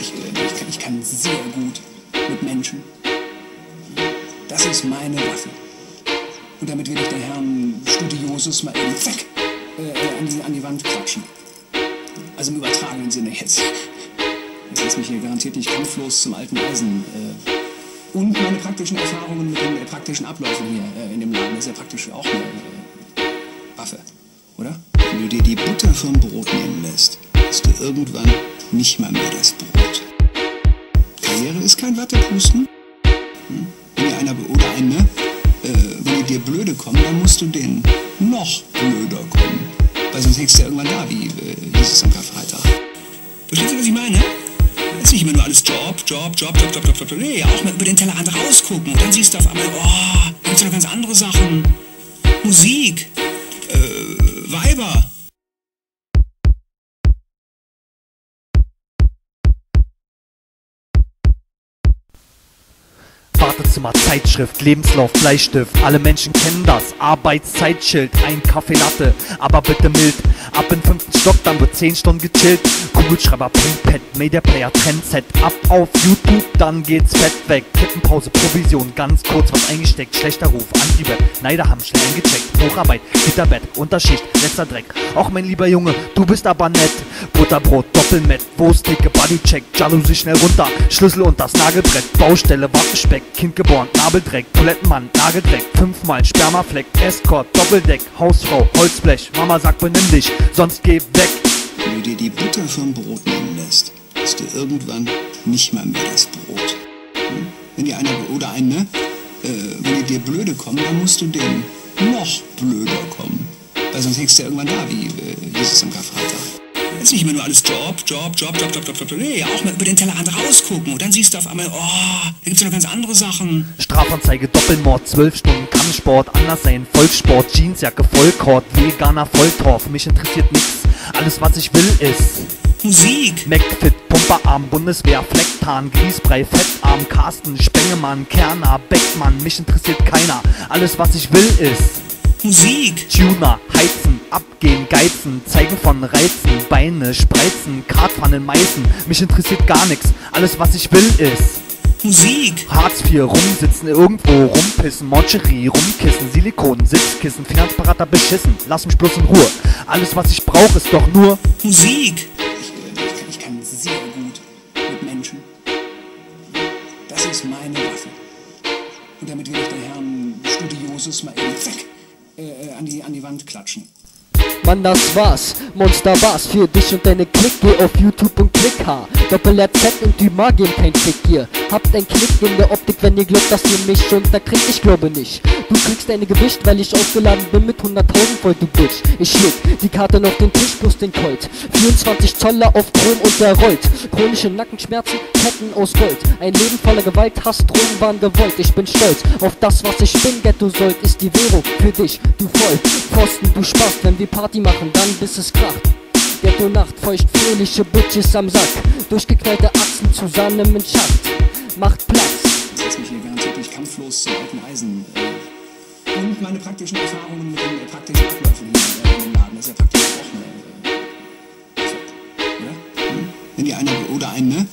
Ich, äh, ich, kann, ich kann sehr gut mit Menschen. Das ist meine Waffe. Und damit will ich den Herrn Studiosus mal eben zack äh, an, die, an die Wand klatschen. Also im übertragenen Sinne jetzt. Jetzt lässt mich hier garantiert nicht kampflos zum alten Eisen. Äh, und meine praktischen Erfahrungen mit den äh, praktischen Abläufen hier äh, in dem Laden. Ist ja praktisch auch eine äh, Waffe, oder? Wenn du dir die Butter vom Brot nehmen lässt, hast du irgendwann nicht mal mehr das Brot. Karriere ist kein Wattepusten. Hm? Wenn dir einer oder eine, äh, wenn die dir blöde kommen, dann musst du denen noch blöder kommen. Weil sonst hängst du ja irgendwann da, wie äh, hieß es am Karfreitag. Verstehst du, was ich meine? Jetzt nicht immer nur alles Job, Job, Job, Job, Job, Job, Job. Nee, auch mal über den Tellerrand rausgucken. Und dann siehst du auf einmal, oh, gibt's noch ganz andere Sachen. Musik, äh, Weiber. Badezimmer, Zeitschrift, Lebenslauf, Bleistift. Alle Menschen kennen das. Arbeitszeitschild, ein Kaffee Latte, aber bitte mild. Ab im fünften Stock, dann wird 10 Stunden gechillt. Kugelschreiber, Printpad, Media Player, Trendset. Ab auf YouTube, dann geht's fett weg. Kippenpause, Provision, ganz kurz was eingesteckt. Schlechter Ruf, Anti-Web, Neider haben schnell eingecheckt. Hocharbeit, Gitterbett, Unterschicht, letzter Dreck. Auch mein lieber Junge, du bist aber nett. Butterbrot, Doppelmett, Wursttheke, Bodycheck, Jalousie schnell runter. Schlüssel und das Nagelbrett, Baustelle, Waffenspeck. Kind geboren, Nabeldreck, Toilettenmann, Nageldreck, fünfmal Spermafleck, Escort, Doppeldeck, Hausfrau, Holzblech, Mama sagt benimm dich, sonst geh weg. Wenn du dir die Butter vom Brot nehmen lässt, hast du irgendwann nicht mal mehr das Brot. Hm? Wenn dir einer oder eine, äh, wenn die dir blöde kommen, dann musst du denen noch blöder kommen. Weil sonst hängst du ja irgendwann da, wie äh, es am Karfreitag. Jetzt nicht immer nur alles Job, Job, Job, Job, Job, Job, Job. Nee, auch mal über den Tellerrand rausgucken. Und dann siehst du auf einmal, oh, da gibt's ja noch ganz andere Sachen. Strafanzeige, Doppelmord, 12 Stunden Kampfsport, anders sein, Volkssport, Jeansjacke, Vollkord, Veganer, Volltorf, mich interessiert nix. Alles was ich will ist Musik. McFit, Pumperarm, Bundeswehr, Flecktarn, Grießbrei, Fettarm, Carsten, Spengemann, Kerner, Beckmann, mich interessiert keiner. Alles was ich will ist Musik. Tuner, heizen, abgehen, geizen, zeigen von Reizen, Beine, spreizen, Kartpfannen, meißen, mich interessiert gar nichts. Alles was ich will ist Musik. Hartz IV, rumsitzen, irgendwo rumpissen, Moncherie, rumkissen, Silikon, Sitzkissen, Finanzberater beschissen, lass mich bloß in Ruhe. Alles was ich brauche ist doch nur Musik. Ich, ich, kann, ich kann sehr gut mit Menschen. Das ist meine Waffe. Und damit will ich den Herrn Studiosus mal eben zack äh, an, die, an die Wand klatschen. Mann, das war's. Monster war's für dich und deine Klick. Geh auf YouTube und klick H. Doppel Z und Dumas geben kein Fick hier. Habt ein Klick in der Optik, wenn ihr glaubt, dass ihr mich unterkriegt. Ich glaube nicht. Du kriegst deine Gewicht, weil ich aufgeladen bin mit 100.000 Volt, du Bitch. Ich leg die Karte auf den Tisch plus den Colt. 24 Zoller auf Chrom und der rollt. Chronische Nackenschmerzen, Ketten aus Gold. Ein Leben voller Gewalt, Hass, Drogen waren gewollt. Ich bin stolz auf das, was ich bin. Ghetto Sold ist die Währung für dich, du voll. Pfosten, du Spaß, wenn wir Party machen, dann bis es kracht. Ghetto Nacht, feucht fröhliche Bitches am Sack. Durchgeknallte Achsen zusammen im Schacht. Macht Platz. Jetzt lässt mich hier garantiert nicht kampflos zum alten Eisen. Äh, und meine praktischen Erfahrungen mit den äh, praktischen Abläufen hier äh, dem Laden. Das ist ja praktisch auch eine äh, Waffe, oder? Wenn dir einer oder eine,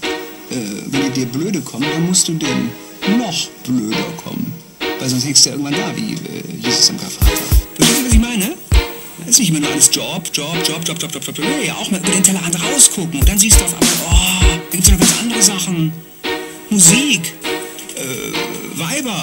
äh, wenn dir blöde kommen, dann musst du denen noch blöder kommen. Weil sonst hängst du ja irgendwann da, wie äh, es am Karfreitag. Verstehst du, was ich meine? Jetzt nicht immer nur alles Job, Job, Job, Job, Job, Job, Job. Nee, auch mal über den Tellerrand rausgucken. Und dann siehst du auf einmal, oh, da gibt's noch ganz andere Sachen. Musik, äh, Weiber.